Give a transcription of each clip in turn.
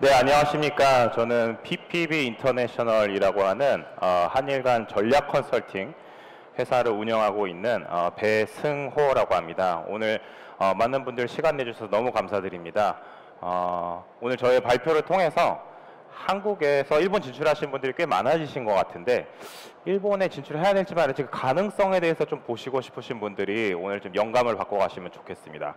네, 안녕하십니까. 저는 PPB 인터내셔널이라고 하는 어, 한일 간 전략 컨설팅 회사를 운영하고 있는 어, 배승호라고 합니다. 오늘 어, 많은 분들 시간 내주셔서 너무 감사드립니다. 어, 오늘 저희 발표를 통해서 한국에서 일본 진출하신 분들이 꽤 많아지신 것 같은데 일본에 진출해야 될지 말을지 그 가능성에 대해서 좀 보시고 싶으신 분들이 오늘 좀 영감을 받고 가시면 좋겠습니다.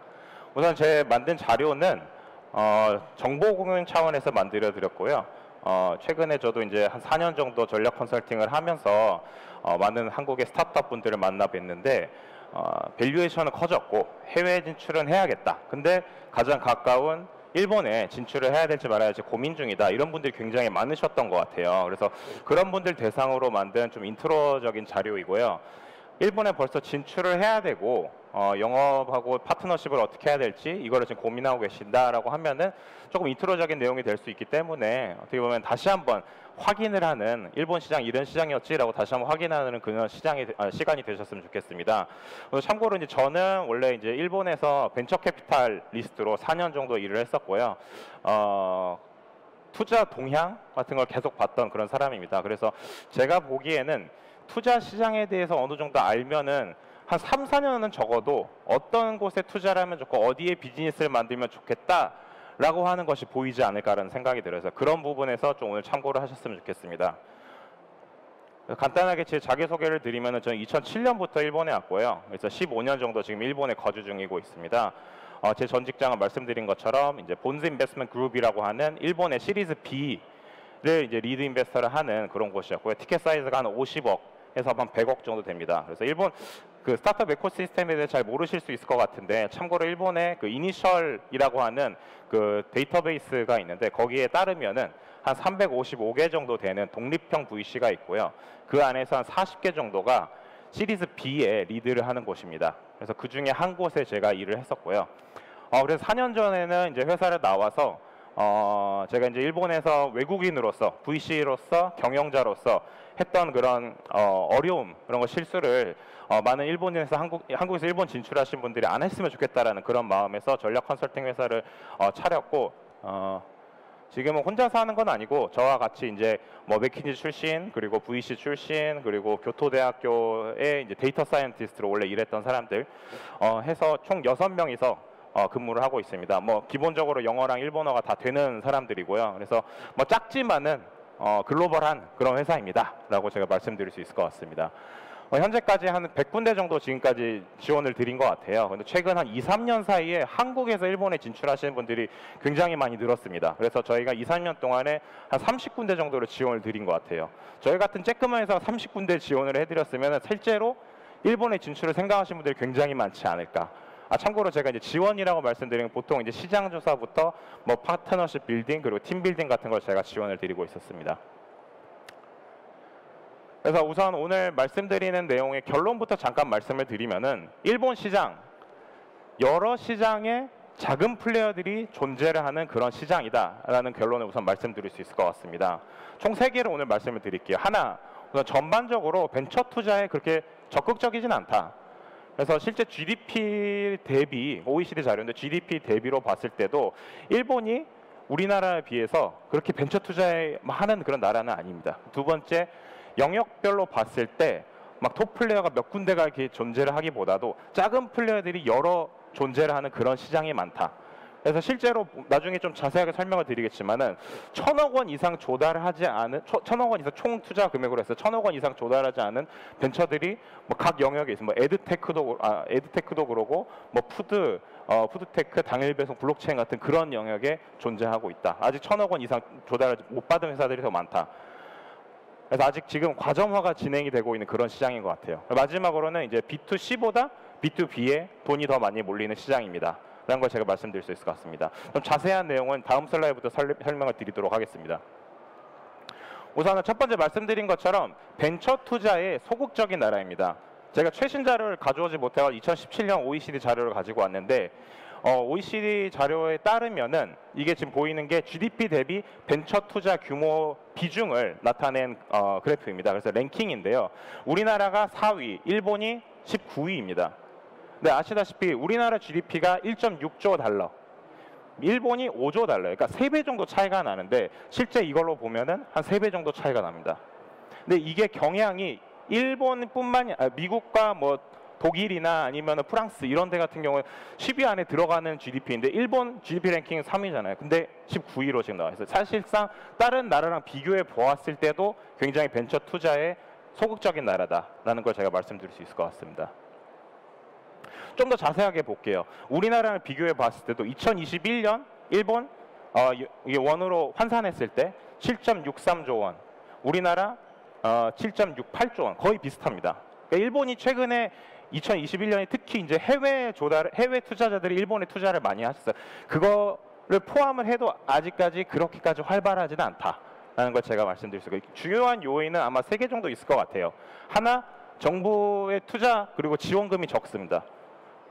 우선 제 만든 자료는 어, 정보 공유 차원에서 만들어 드렸고요. 어, 최근에 저도 이제 한 4년 정도 전략 컨설팅을 하면서 어, 많은 한국의 스타트업 분들을 만나 뵀는데 어, valuation은 커졌고 해외 진출은 해야겠다. 근데 가장 가까운 일본에 진출을 해야 될지 말아야 할지 고민 중이다. 이런 분들이 굉장히 많으셨던 것 같아요. 그래서 그런 분들 대상으로 만든 좀 intro적인 자료이고요. 일본에 벌써 진출을 해야 되고 어, 영업하고 파트너십을 어떻게 해야 될지 이거를 지금 고민하고 계신다라고 하면은 조금 intro적인 내용이 될 수 있기 때문에 어떻게 보면 다시 한번 확인을 하는 일본 시장 이런 시장이었지라고 다시 한번 확인하는 그런 시장이 아, 시간이 되셨으면 좋겠습니다. 참고로 이제 저는 원래 이제 일본에서 venture capitalist로 4년 정도 일을 했었고요. 어, 투자 동향 같은 걸 계속 봤던 그런 사람입니다. 그래서 제가 보기에는 투자 시장에 대해서 어느 정도 알면은 한 3, 4년은 적어도 어떤 곳에 투자를 하면 좋고 어디에 비즈니스를 만들면 좋겠다라고 하는 것이 보이지 않을까라는 생각이 들어서 그런 부분에서 좀 오늘 참고를 하셨으면 좋겠습니다. 간단하게 제 자기소개를 드리면 저는 2007년부터 일본에 왔고요. 그래서 15년 정도 지금 일본에 거주 중이고 있습니다. 어, 제 전 직장은 말씀드린 것처럼 이제 본즈 인베스트먼트 그룹이라고 하는 일본의 시리즈 B를 이제 lead investor를 하는 그런 곳이었고요. ticket size가 한 50억 해서 한 100억 정도 됩니다. 그래서 일본 그 스타트업 에코시스템에 대해 잘 모르실 수 있을 것 같은데 참고로 일본의 그 이니셜이라고 하는 그 데이터베이스가 있는데 거기에 따르면은 한 355개 정도 되는 독립형 VC가 있고요. 그 안에서 한 40개 정도가 시리즈 B에 리드를 하는 곳입니다. 그래서 그 중에 한 곳에 제가 일을 했었고요. 어, 그래서 4년 전에는 이제 회사를 나와서 어, 제가 이제 일본에서 외국인으로서 VC로서 경영자로서 했던 그런 어, 어려움 그런 거 실수를 어, 많은 일본에서 한국 한국에서 일본 진출하신 분들이 안 했으면 좋겠다라는 그런 마음에서 전략 컨설팅 회사를 어, 차렸고 어, 지금은 혼자서 하는 건 아니고 저와 같이 이제 뭐 맥킨지 출신 그리고 VC 출신 그리고 교토대학교의 이제 data scientist로 원래 일했던 사람들 어, 해서 총 여섯 명이서 어, 근무를 하고 있습니다. 뭐 기본적으로 영어랑 일본어가 다 되는 사람들이고요. 그래서 뭐 작지만은 어, 글로벌한 그런 회사입니다. 라고 제가 말씀드릴 수 있을 것 같습니다. 어, 현재까지 한 100군데 정도 지금까지 지원을 드린 것 같아요. 근데 최근 한 2, 3년 사이에 한국에서 일본에 진출하시는 분들이 굉장히 많이 늘었습니다. 그래서 저희가 2, 3년 동안에 한 30군데 정도로 지원을 드린 것 같아요. 저희 같은 쬐끄만 회사가 30군데 지원을 해드렸으면 실제로 일본에 진출을 생각하시는 분들이 굉장히 많지 않을까. 아, 참고로 제가 이제 지원이라고 말씀드리면 보통 이제 시장 조사부터 뭐 파트너십 빌딩 그리고 팀 빌딩 같은 걸 제가 지원을 드리고 있었습니다. 그래서 우선 오늘 말씀드리는 내용의 결론부터 잠깐 말씀을 드리면은 일본 시장 여러 시장에 작은 플레이어들이 존재를 하는 그런 시장이다라는 결론을 우선 말씀드릴 수 있을 것 같습니다. 총 세 개를 오늘 말씀을 드릴게요. 하나, 우선 전반적으로 벤처 투자에 그렇게 적극적이진 않다. 그래서 실제 GDP 대비 OECD 자료인데 GDP 대비로 봤을 때도 일본이 우리나라에 비해서 그렇게 벤처 투자에 하는 그런 나라는 아닙니다. 두 번째 영역별로 봤을 때 막 top player가 몇 군데가 이렇게 존재를 하기보다도 작은 player들이 여러 존재를 하는 그런 시장이 많다. 그래서 실제로 나중에 좀 자세하게 설명을 드리겠지만은 천억 원 이상 조달을 하지 않은 천억 원 이상 총 투자 금액으로 해서 천억 원 이상 조달하지 않은 벤처들이 뭐 각 영역에 있어 뭐 edtech도 아 edtech도 그러고 뭐 food 어 food tech 당일 배송 블록체인 같은 그런 영역에 존재하고 있다. 아직 천억 원 이상 조달을 못 받은 회사들이 더 많다. 그래서 아직 지금 과점화가 진행이 되고 있는 그런 시장인 것 같아요. 마지막으로는 이제 B2C보다 B2B에 돈이 더 많이 몰리는 시장입니다. 라는 걸 제가 말씀드릴 수 있을 것 같습니다. 좀 자세한 내용은 다음 슬라이드부터 설명을 드리도록 하겠습니다. 우선은 첫 번째 말씀드린 것처럼 벤처 투자의 소극적인 나라입니다. 제가 최신 자료를 가져오지 못해서 2017년 OECD 자료를 가지고 왔는데 어, OECD 자료에 따르면은 이게 지금 보이는 게 GDP 대비 벤처 투자 규모 비중을 나타낸 어, 그래프입니다. 그래서 랭킹인데요. 우리나라가 4위, 일본이 19위입니다. 네, 아시다시피 우리나라 GDP가 1.6조 달러, 일본이 5조 달러, 그러니까 3배 정도 차이가 나는데 실제 이걸로 보면은 한 3배 정도 차이가 납니다. 근데 이게 경향이 일본뿐만이 아, 미국과 뭐 독일이나 아니면 프랑스 이런 데 같은 경우에 10위 안에 들어가는 GDP인데 일본 GDP 랭킹은 3위잖아요. 근데 19위로 지금 나와 있어요. 사실상 다른 나라랑 비교해 보았을 때도 굉장히 벤처 투자에 소극적인 나라다라는 걸 제가 말씀드릴 수 있을 것 같습니다. 좀 더 자세하게 볼게요. 우리나라랑 비교해 봤을 때도 2021년 일본 어, 원으로 환산했을 때 7.63조 원, 우리나라 어, 7.68조 원 거의 비슷합니다. 그러니까 일본이 최근에 2021년에 특히 이제 해외 조달 해외 투자자들이 일본에 투자를 많이 하셨어요. 그거를 포함을 해도 아직까지 그렇게까지 활발하지는 않다라는 걸 제가 말씀드릴 수가 있고 중요한 요인은 아마 세 개 정도 있을 것 같아요. 하나 정부의 투자 그리고 지원금이 적습니다.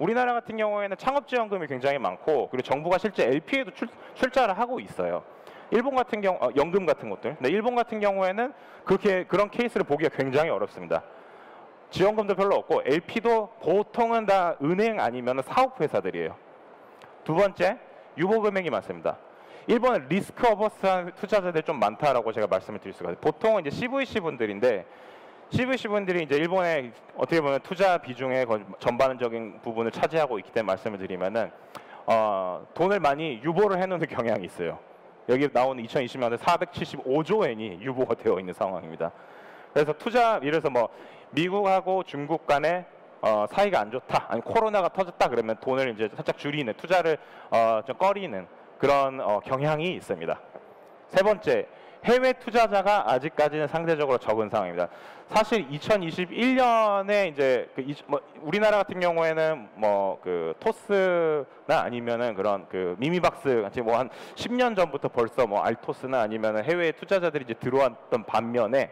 우리나라 같은 경우에는 창업 지원금이 굉장히 많고 그리고 정부가 실제 LP에도 출, 출자를 하고 있어요. 일본 같은 경우 어, 연금 같은 것들. 근데 일본 같은 경우에는 그렇게 그런 케이스를 보기가 굉장히 어렵습니다. 지원금도 별로 없고 LP도 보통은 다 은행 아니면 사업 회사들이에요. 두 번째 유보 금액이 많습니다. 일본은 리스크 어버스한 투자자들이 좀 많다라고 제가 말씀을 드릴 수가 있어요. 보통은 이제 CVC 분들인데 CVC 분들이 이제 일본의 어떻게 보면 투자 비중의 전반적인 부분을 차지하고 있기 때문에 말씀을 드리면은 어, 돈을 많이 유보를 해놓는 경향이 있어요. 여기 나오는 2020년에 475조 엔이 유보가 되어 있는 상황입니다. 그래서 투자 이래서 뭐 미국하고 중국 간에 어, 사이가 안 좋다, 아니 코로나가 터졌다 그러면 돈을 이제 살짝 줄이는 투자를 어, 좀 꺼리는 그런 어, 경향이 있습니다. 세 번째, 해외 투자자가 아직까지는 상대적으로 적은 상황입니다. 사실 2021년에 이제 그 이, 뭐 우리나라 같은 경우에는 뭐 그 토스나 아니면은 그런 그 미미박스 같이 뭐 한 10년 전부터 벌써 뭐 알토스나 아니면은 해외 투자자들이 이제 들어왔던 반면에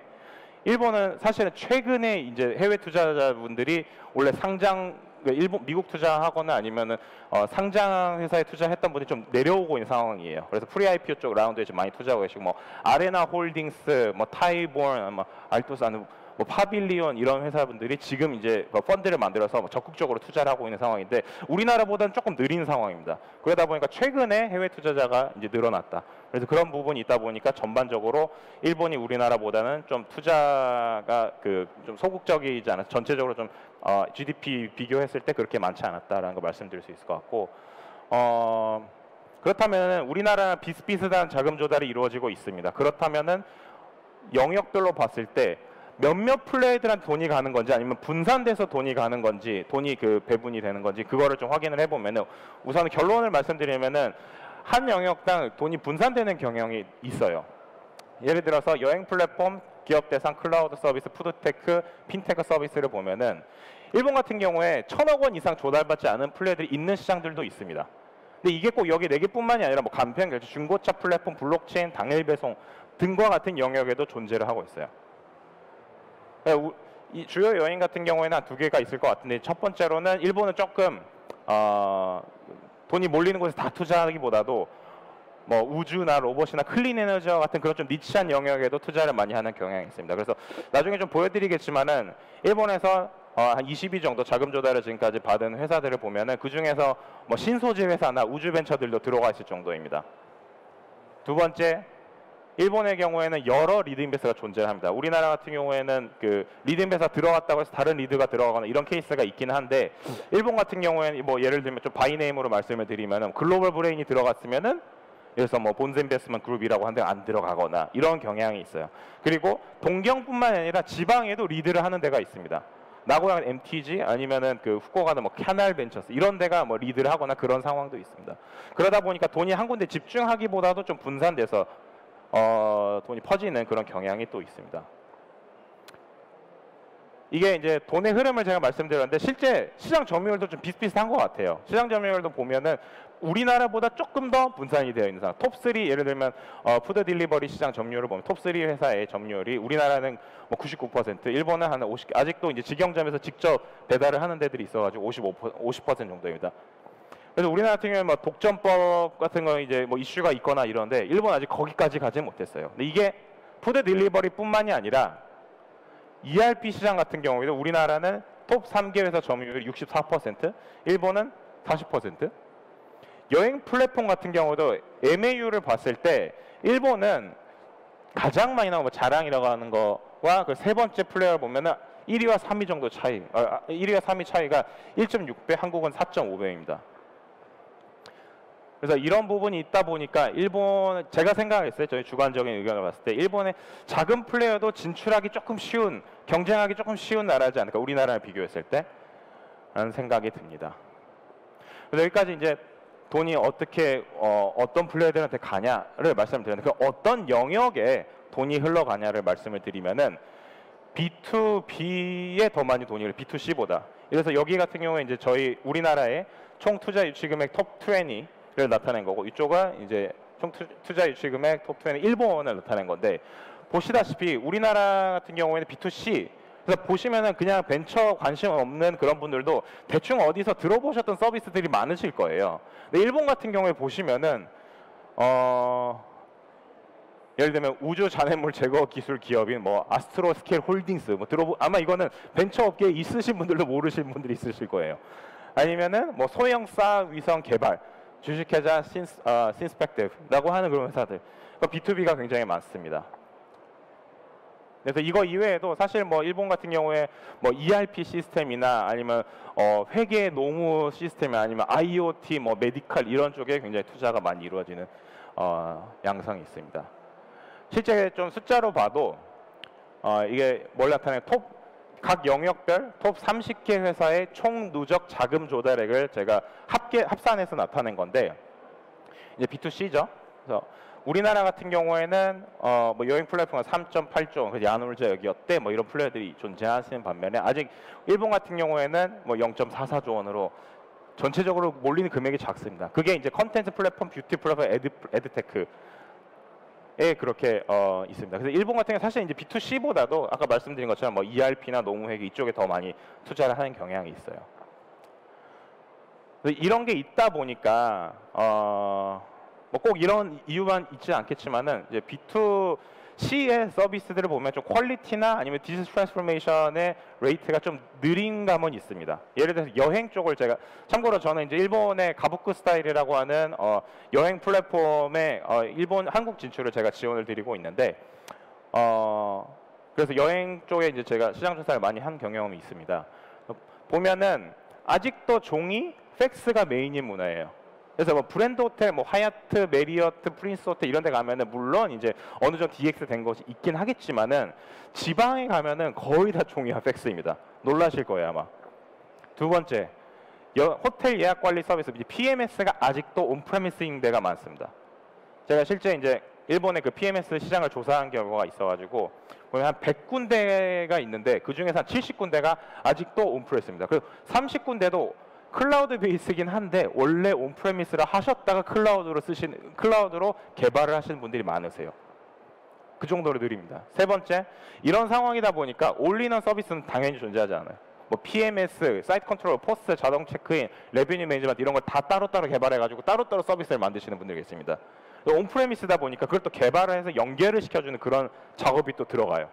일본은 사실은 최근에 이제 해외 투자자분들이 원래 상장 그 일본 미국 투자하거나 아니면은 어, 상장 회사에 투자했던 분이 좀 내려오고 있는 상황이에요. 그래서 pre IPO 쪽 라운드에 좀 많이 투자하고 계시고 뭐 아레나 홀딩스, 뭐 타이본, 뭐 알토스 하는 뭐 파빌리온 이런 회사분들이 지금 이제 뭐 펀드를 만들어서 뭐 적극적으로 투자를 하고 있는 상황인데 우리나라보다는 조금 느린 상황입니다. 그러다 보니까 최근에 해외 투자자가 이제 늘어났다. 그래서 그런 부분이 있다 보니까 전반적으로 일본이 우리나라보다는 좀 투자가 그 좀 소극적이지 않아서 전체적으로 좀 어, GDP 비교했을 때 그렇게 많지 않았다라는 걸 말씀드릴 수 있을 것 같고 어, 그렇다면 우리나라 비슷비슷한 자금 조달이 이루어지고 있습니다. 그렇다면은 영역별로 봤을 때 몇몇 플레이들한테 돈이 가는 건지 아니면 분산돼서 돈이 가는 건지 돈이 그 배분이 되는 건지 그거를 좀 확인을 해보면은 우선 결론을 말씀드리면은 한 영역당 돈이 분산되는 경향이 있어요. 예를 들어서 여행 플랫폼, 기업 대상, 클라우드 서비스, food tech, 핀테크 서비스를 보면은 일본 같은 경우에 천억 원 이상 조달받지 않은 player들이 있는 시장들도 있습니다. 근데 이게 꼭 여기 네 개뿐만이 아니라 뭐 간편 결제, 중고차 플랫폼, 블록체인, 당일 배송 등과 같은 영역에도 존재를 하고 있어요. 네, 이 주요 요인 같은 경우에는 한 두 개가 있을 것 같은데 첫 번째로는 일본은 조금 어, 돈이 몰리는 곳에 다 투자하기보다도 뭐 우주나 로봇이나 clean 에너지와 같은 그런 좀 niche한 영역에도 투자를 많이 하는 경향이 있습니다. 그래서 나중에 좀 보여드리겠지만은 일본에서 어, 한 20위 정도 자금 조달을 지금까지 받은 회사들을 보면은 그 중에서 뭐 신소재 회사나 우주 벤처들도 들어가 있을 정도입니다. 두 번째 일본의 경우에는 여러 lead investor가 존재합니다. 우리나라 같은 경우에는 그 lead investor가 들어갔다고 해서 다른 리드가 들어가거나 이런 케이스가 있기는 한데 일본 같은 경우에는 뭐 예를 들면 좀 by name으로 말씀을 드리면은 글로벌 브레인이 들어갔으면은 그래서 뭐 본즈 인베스먼트 그룹이라고 하는데 안 들어가거나 이런 경향이 있어요. 그리고 동경뿐만 아니라 지방에도 리드를 하는 데가 있습니다. 나고야는 MTG 아니면은 그 후쿠오카는 뭐 캐날 벤처스 이런 데가 뭐 리드를 하거나 그런 상황도 있습니다. 그러다 보니까 돈이 한 군데 집중하기보다도 좀 분산돼서 어, 돈이 퍼지는 그런 경향이 또 있습니다. 이게 이제 돈의 흐름을 제가 말씀드렸는데 실제 시장 점유율도 좀 비슷비슷한 것 같아요. 시장 점유율도 보면은 우리나라보다 조금 더 분산이 되어 있는 상황. 톱3 예를 들면 어, food delivery 시장 점유율을 보면 톱3 회사의 점유율이 우리나라는 뭐 99%, 일본은 한 50, 아직도 이제 직영점에서 직접 배달을 하는 데들이 있어가지고 55, 50% 정도입니다. 그래서 우리나라 같은 경우는 뭐 독점법 같은 거 이제 뭐 이슈가 있거나 이런데 일본 아직 거기까지 가지 못했어요. 근데 이게 food delivery뿐만이 아니라 ERP 시장 같은 경우에도 우리나라는 톱 3개 회사 점유율 64%, 일본은 40%. 여행 플랫폼 같은 경우도 MAU를 봤을 때 일본은 가장 많이 나오는 뭐 자랑이라고 하는 거와 그 세 번째 플레이어를 보면은 1위와 3위 정도 차이, 어, 1위와 3위 차이가 1.6배, 한국은 4.5배입니다. 그래서 이런 부분이 있다 보니까 일본 제가 생각했어요. 저희 주관적인 의견을 봤을 때 일본의 작은 플레이어도 진출하기 조금 쉬운 경쟁하기 조금 쉬운 나라지 않을까 우리나라랑 비교했을 때라는 생각이 듭니다. 여기까지 이제 돈이 어떻게 어, 어떤 플레이어들한테 가냐를 말씀드렸는데 그 어떤 영역에 돈이 흘러가냐를 말씀을 드리면은 B2B에 더 많이 돈이 B2C보다. 그래서 여기 같은 경우에 이제 저희 우리나라의 총 투자 유치 금액 톱 20를 나타낸 거고 이쪽은 이제 총 투자 유치 금액 톱 20의 일본을 나타낸 건데 보시다시피 우리나라 같은 경우에는 B2C 그래서 보시면은 그냥 벤처 관심 없는 그런 분들도 대충 어디서 들어보셨던 서비스들이 많으실 거예요. 근데 일본 같은 경우에 보시면은 어 예를 들면 우주 잔해물 제거 기술 기업인 뭐 아스트로 스케일 홀딩스 뭐 들어보 아마 이거는 벤처 업계에 있으신 분들도 모르시는 분들이 있으실 거예요. 아니면은 뭐 소형사 위성 개발 주식회사 신스 어, 신스펙티브라고 하는 그런 회사들 B2B가 굉장히 많습니다. 그래서 이거 이외에도 사실 뭐 일본 같은 경우에 뭐 ERP 시스템이나 아니면 어 회계 노무 시스템이 아니면 IoT 뭐 메디칼 이런 쪽에 굉장히 투자가 많이 이루어지는 어 양상이 있습니다. 실제 좀 숫자로 봐도 어 이게 뭘 나타내 톱 각 영역별 톱 30개 회사의 총 누적 자금 조달액을 제가 합계 합산해서 나타낸 건데 이제 B2C죠. 그래서 우리나라 같은 경우에는 어, 뭐 여행 플랫폼은 3.8조, 그 야놀자 여기어때, 뭐 이런 player들이 존재하시는 반면에 아직 일본 같은 경우에는 뭐 0.44조 원으로 전체적으로 몰리는 금액이 작습니다. 그게 이제 컨텐츠 플랫폼, 뷰티 플랫폼, ed, edtech 에 그렇게 어, 있습니다. 그래서 일본 같은 경우 사실 이제 B2C보다도 아까 말씀드린 것처럼 뭐 ERP나 노무회계 이쪽에 더 많이 투자를 하는 경향이 있어요. 이런 게 있다 보니까 어, 뭐 꼭 이런 이유만 있지 않겠지만은 이제 B2C의 서비스들을 보면 좀 quality나 아니면 digital transformation의 rate가 좀 느린 감은 있습니다. 예를 들어서 여행 쪽을 제가 참고로 저는 이제 일본의 가부크 스타일이라고 하는 어, 여행 플랫폼에 어, 일본 한국 진출을 제가 지원을 드리고 있는데 어, 그래서 여행 쪽에 이제 제가 시장 조사를 많이 한 경험이 있습니다. 보면은 아직도 종이 팩스가 main인 문화예요. 그래서 뭐 브랜드 호텔, 뭐 하얏트, 메리어트, 프린스 호텔 이런 데 가면은 물론 이제 어느 정도 DX 된 것이 있긴 하겠지만은 지방에 가면은 거의 다 종이와 팩스입니다. 놀라실 거예요, 아마. 두 번째, 여, 호텔 예약 관리 서비스 PMS가 아직도 on-premise인 데가 많습니다. 제가 실제 이제 일본의 그 PMS 시장을 조사한 결과가 있어가지고 보면 한 100군데가 있는데 그 중에서 한 70군데가 아직도 on-premise입니다. 그리고 30군데도 cloud base긴 한데 원래 on-premise를 하셨다가 cloud로 쓰신 cloud로 개발을 하시는 분들이 많으세요. 그 정도로 느립니다. 세 번째, 이런 상황이다 보니까 올리는 서비스는 당연히 존재하지 않아요. 뭐 PMS, site control, POS, 자동 체크인, revenue management 이런 걸 다 따로따로 개발해가지고 따로따로 서비스를 만드시는 분들이 계십니다. on-premise다 보니까 그걸 또 개발을 해서 연계를 시켜주는 그런 작업이 또 들어가요.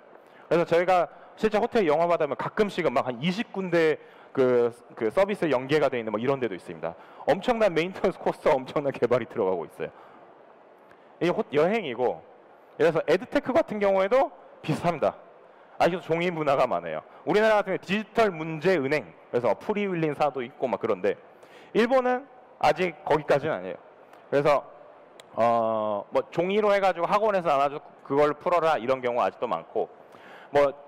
그래서 저희가 실제 호텔 영업하다 보면 가끔씩은 막 한 20군데 그, 그 서비스 연계가 되어 있는 뭐 이런 데도 있습니다. 엄청난 maintenance cost 엄청난 개발이 들어가고 있어요. 이게 여행이고 그래서 edtech 같은 경우에도 비슷합니다. 아직도 종이 문화가 많아요. 우리나라 같은 경우 디지털 문제 은행 그래서 프리윌린사도 있고 막 그런데 일본은 아직 거기까지는 아니에요. 그래서 어 뭐 종이로 해가지고 학원에서 나눠줘 그걸 풀어라 이런 경우 아직도 많고 뭐 딱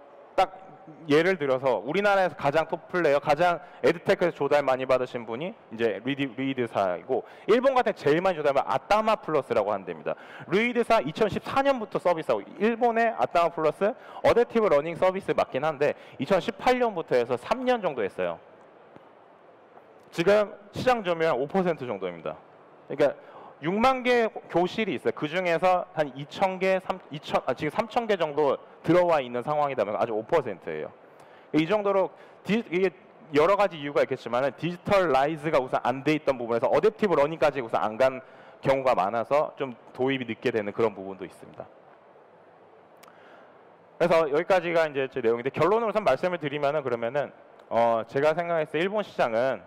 예를 들어서 우리나라에서 가장 top player, 가장 edtech에서 조달 많이 받으신 분이 이제 뤼이드, 뤼이드사이고 일본 같은 제일 많이 조달받은 아따마 플러스라고 한답니다. 뤼이드사 2014년부터 서비스하고 일본의 아따마 플러스 adaptive learning 서비스 맞긴 한데 2018년부터 해서 3년 정도 했어요. 지금 시장 점유율 5% 정도입니다. 그러니까 6만 개 교실이 있어요. 그 중에서 한 2천 개, 3, 2천, 아, 지금 3천 개 정도 들어와 있는 상황이다 보니까 아주 5%예요. 이 정도로 디, 이게 여러 가지 이유가 있겠지만 digitalize가 우선 안 돼 있던 부분에서 adaptive learning까지 우선 안 간 경우가 많아서 좀 도입이 늦게 되는 그런 부분도 있습니다. 그래서 여기까지가 이제 제 내용인데 결론으로 선 말씀을 드리면은 그러면은 어 제가 생각했을 때 일본 시장은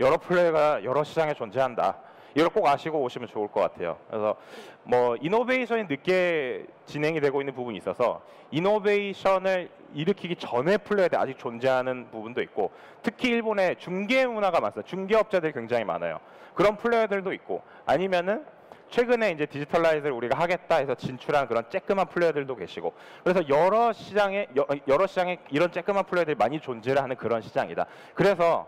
여러 플레이가 여러 시장에 존재한다. 이걸 꼭 아시고 오시면 좋을 것 같아요. 그래서 뭐 이노베이션이 늦게 진행이 되고 있는 부분이 있어서 이노베이션을 일으키기 전에 플레이어들이 아직 존재하는 부분도 있고 특히 일본의 중개 문화가 많아요. 중개업자들이 굉장히 많아요. 그런 플레이어들도 있고 아니면은 최근에 이제 digitalize를 우리가 하겠다 해서 진출한 그런 쬐끄만 player들도 계시고 그래서 여러 시장에 여- 여러 시장에 이런 쬐끄만 player들이 많이 존재를 하는 그런 시장이다. 그래서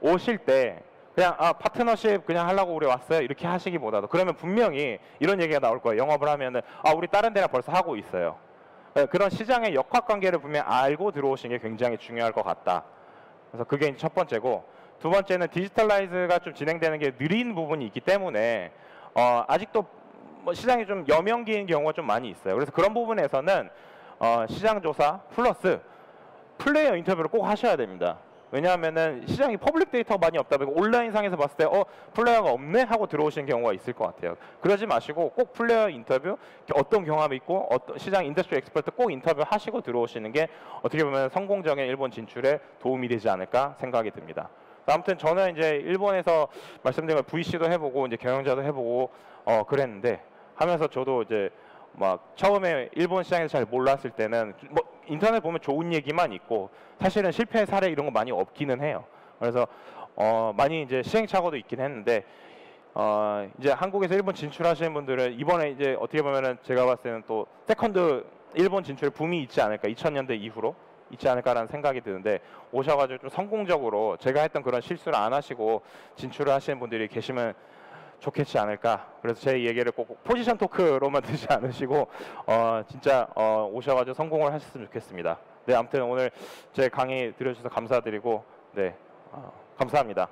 오실 때 그냥 아 파트너십 그냥 하려고 우리 왔어요 이렇게 하시기보다도 그러면 분명히 이런 얘기가 나올 거예요. 영업을 하면은 아 우리 다른 데랑 벌써 하고 있어요. 네, 그런 시장의 역학관계를 분명 알고 들어오시는 게 굉장히 중요할 것 같다. 그래서 그게 이제 첫 번째고 두 번째는 digitalize가 좀 진행되는 게 느린 부분이 있기 때문에 어, 아직도 뭐 시장이 좀 여명기인 경우가 좀 많이 있어요. 그래서 그런 부분에서는 어, 시장 조사 플러스 플레이어 인터뷰를 꼭 하셔야 됩니다. 왜냐하면은 시장이 public 데이터가 많이 없다 보니까 온라인상에서 봤을 때 어 플레이어가 없네 하고 들어오시는 경우가 있을 것 같아요. 그러지 마시고 꼭 플레이어 인터뷰 어떤 경험이 있고 어떤 시장 industry expert 꼭 인터뷰 하시고 들어오시는 게 어떻게 보면 성공적인 일본 진출에 도움이 되지 않을까 생각이 듭니다. 아무튼 저는 이제 일본에서 말씀드린 걸 VC도 해보고 이제 경영자도 해보고 어 그랬는데 하면서 저도 이제 막 처음에 일본 시장에서 잘 몰랐을 때는 뭐 인터넷 보면 좋은 얘기만 있고 사실은 실패 사례 이런 거 많이 없기는 해요. 그래서 어 많이 이제 시행착오도 있긴 했는데 어 이제 한국에서 일본 진출하시는 분들은 이번에 이제 어떻게 보면은 제가 봤을 때는 또 second 일본 진출 붐이 있지 않을까 2000년대 이후로 있지 않을까라는 생각이 드는데 오셔가지고 좀 성공적으로 제가 했던 그런 실수를 안 하시고 진출을 하시는 분들이 계시면 좋겠지 않을까. 그래서 제 얘기를 꼭 포지션 토크로만 듣지 않으시고 어 진짜 어 오셔가지고 성공을 하셨으면 좋겠습니다. 네 아무튼 오늘 제 강의 들어주셔서 감사드리고 네 어, 감사합니다.